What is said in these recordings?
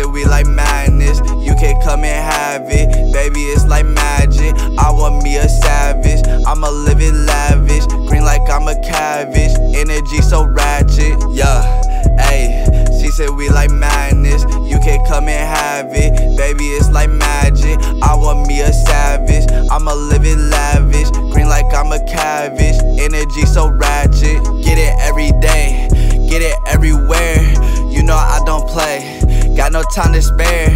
said we like madness. You can come and have it, baby. It's like magic. I want me a savage. I'ma live it lavish, green like I'm a cabbage. Energy so ratchet, yeah. Ayy, she said we like madness. You can come and have it, baby. It's like magic. I want me a savage. I'ma live it lavish, green like I'm a cabbage. Energy so ratchet, no time to spare.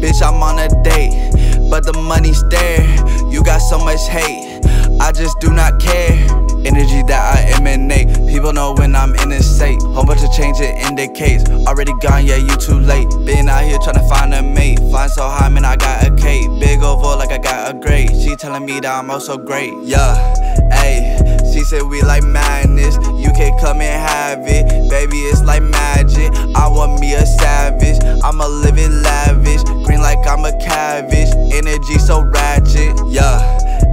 Bitch, I'm on a date, but the money's there. You got so much hate, I just do not care. Energy that I emanate, people know when I'm in a state. Whole bunch of change it indicates. Already gone, yeah, you too late. Been out here tryna find a mate. Flying so high, man, I got a cape. Big oval like I got a grade. She telling me that I'm oh also great, yeah. Ayy, she said we like madness. I'ma live it lavish, green like I'm a cabbage. Energy so ratchet, yeah.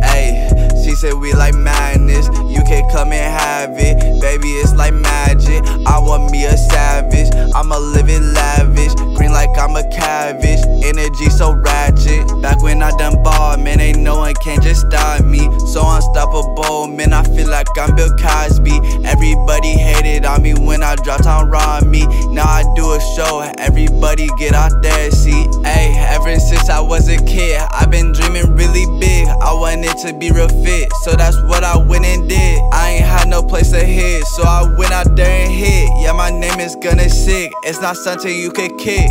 Ayy, she said we like madness. You can come and have it, baby. It's like magic. I want me a savage. I'ma live it lavish, green like I'm a cabbage. Energy so ratchet. Back when I done ball, man, ain't no one can just stop me. So unstoppable, man. I feel like I'm Bill Cosby. Everybody hated on me when I dropped on Raw Me. Now I do show, everybody get out there, see. Ayy, ever since I was a kid, I've been dreaming really big. I wanted to be real fit, so that's what I went and did. I ain't had no place to hit, so I went out there and hit. Yeah, my name is gonna Sick, it's not something you could kick.